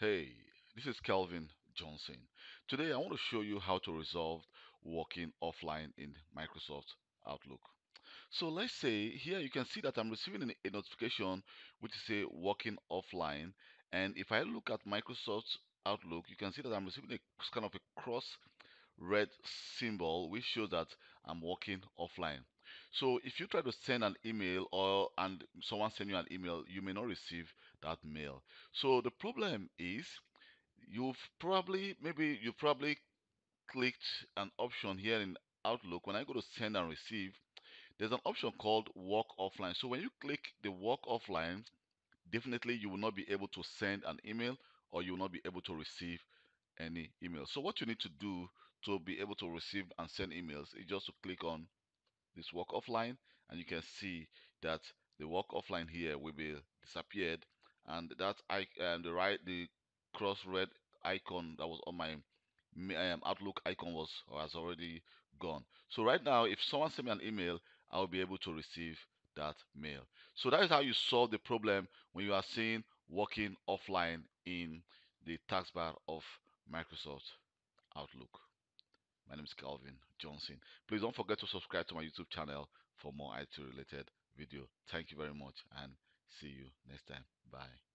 Hey, this is Kelvin Johnson. Today I want to show you how to resolve working offline in Microsoft Outlook. So let's say here you can see that I'm receiving a notification which is a working offline and if I look at Microsoft Outlook you can see that I'm receiving a kind of a cross red symbol which shows that I'm working offline. So if you try to send an email or and someone send you an email, you may not receive that mail. So the problem is you've probably maybe you probably clicked an option here in Outlook. When I go to send and receive, there's an option called work offline. So when you click the work offline, definitely you will not be able to send an email or you will not be able to receive any email. So what you need to do to be able to receive and send emails is just to click on this work offline and you can see that the work offline here will be disappeared and that I and the right the cross red icon that was on my um, outlook icon was has already gone. So right now if someone send me an email I'll be able to receive that mail. So that is how you solve the problem when you are seeing working offline in the taskbar of Microsoft Outlook my name is Kelvin Johnson. Please don't forget to subscribe to my YouTube channel for more IT related video. Thank you very much and see you next time. Bye.